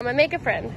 I'm gonna make a friend.